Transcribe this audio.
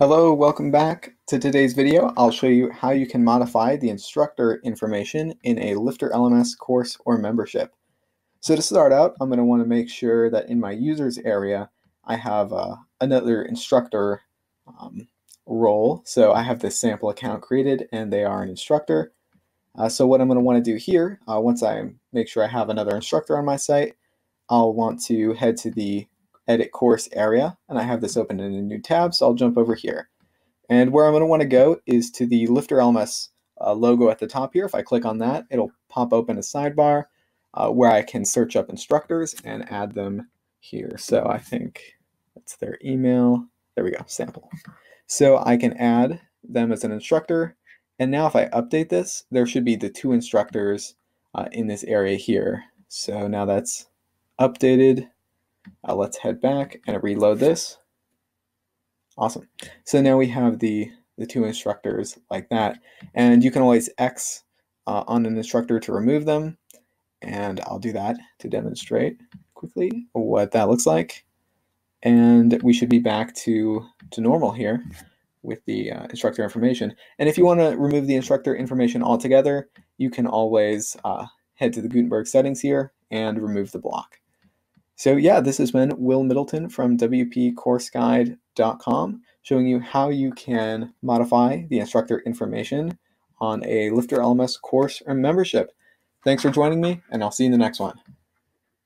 Hello, welcome back. To today's video, I'll show you how you can modify the instructor information in a Lifter LMS course or membership. So to start out, I'm going to want to make sure that in my users area, I have uh, another instructor um, role. So I have this sample account created and they are an instructor. Uh, so what I'm going to want to do here, uh, once I make sure I have another instructor on my site, I'll want to head to the edit course area, and I have this open in a new tab, so I'll jump over here. And where I'm going to want to go is to the Lifter LMS uh, logo at the top here. If I click on that, it'll pop open a sidebar uh, where I can search up instructors and add them here. So I think that's their email. There we go, sample. So I can add them as an instructor. And now if I update this, there should be the two instructors uh, in this area here. So now that's updated. Uh, let's head back and reload this. Awesome. So now we have the, the two instructors like that. And you can always X uh, on an instructor to remove them. And I'll do that to demonstrate quickly what that looks like. And we should be back to, to normal here with the uh, instructor information. And if you want to remove the instructor information altogether, you can always uh, head to the Gutenberg settings here and remove the block. So yeah, this has been Will Middleton from WPCourseGuide.com showing you how you can modify the instructor information on a Lifter LMS course or membership. Thanks for joining me, and I'll see you in the next one.